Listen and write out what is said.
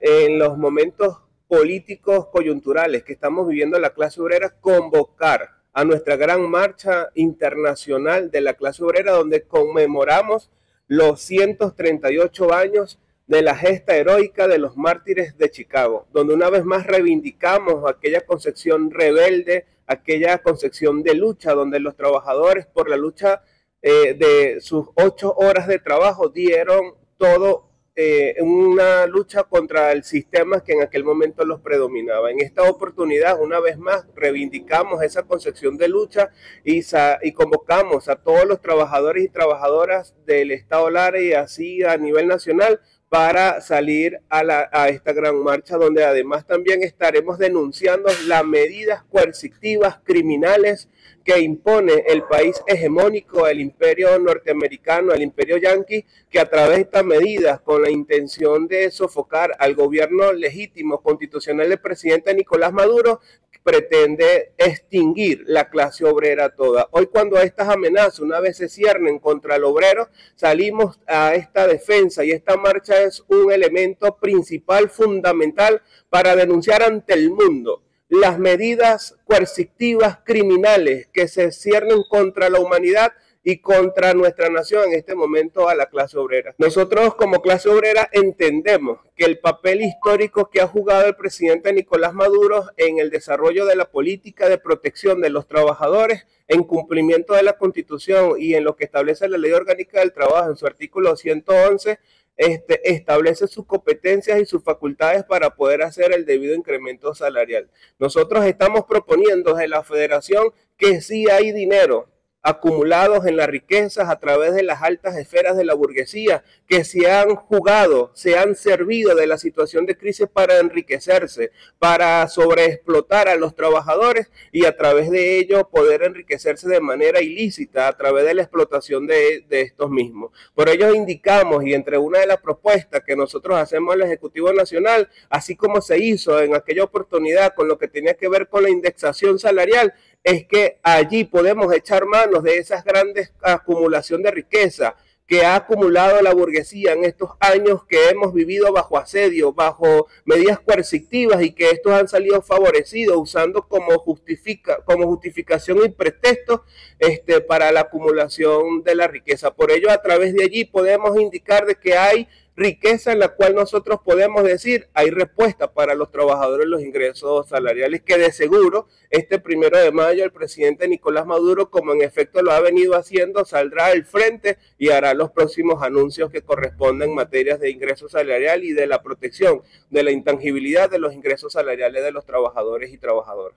en los momentos políticos coyunturales que estamos viviendo la clase obrera, convocar a nuestra gran marcha internacional de la clase obrera, donde conmemoramos los 138 años de la gesta heroica de los mártires de Chicago, donde una vez más reivindicamos aquella concepción rebelde, aquella concepción de lucha, donde los trabajadores por la lucha eh, de sus ocho horas de trabajo dieron todo eh, una lucha contra el sistema que en aquel momento los predominaba. En esta oportunidad, una vez más, reivindicamos esa concepción de lucha y, y convocamos a todos los trabajadores y trabajadoras del Estado Lara y así a nivel nacional para salir a, la, esta gran marcha, donde además también estaremos denunciando las medidas coercitivas criminales que impone el país hegemónico, el imperio norteamericano, el imperio yanqui, que a través de estas medidas, con la intención de sofocar al gobierno legítimo constitucional del presidente Nicolás Maduro, pretende extinguir la clase obrera toda. Hoy cuando estas amenazas una vez se ciernen contra el obrero, salimos a esta defensa y esta marcha es un elemento principal, fundamental para denunciar ante el mundo las medidas coercitivas criminales que se ciernen contra la humanidad y contra nuestra nación en este momento a la clase obrera. Nosotros como clase obrera entendemos que el papel histórico que ha jugado el presidente Nicolás Maduro en el desarrollo de la política de protección de los trabajadores en cumplimiento de la constitución y en lo que establece la ley orgánica del trabajo en su artículo 111 este, establece sus competencias y sus facultades para poder hacer el debido incremento salarial. Nosotros estamos proponiendo de la federación que sí hay dinero acumulados en las riquezas a través de las altas esferas de la burguesía, que se han jugado, se han servido de la situación de crisis para enriquecerse, para sobreexplotar a los trabajadores y a través de ello poder enriquecerse de manera ilícita a través de la explotación de, de estos mismos. Por ello indicamos y entre una de las propuestas que nosotros hacemos al Ejecutivo Nacional, así como se hizo en aquella oportunidad con lo que tenía que ver con la indexación salarial, es que allí podemos echar manos de esas grandes acumulación de riqueza que ha acumulado la burguesía en estos años que hemos vivido bajo asedio, bajo medidas coercitivas y que estos han salido favorecidos usando como, justifica, como justificación y pretexto este, para la acumulación de la riqueza. Por ello, a través de allí podemos indicar de que hay riqueza en la cual nosotros podemos decir hay respuesta para los trabajadores los ingresos salariales que de seguro este primero de mayo el presidente Nicolás Maduro como en efecto lo ha venido haciendo saldrá al frente y hará los próximos anuncios que corresponden en materias de ingreso salarial y de la protección de la intangibilidad de los ingresos salariales de los trabajadores y trabajadoras.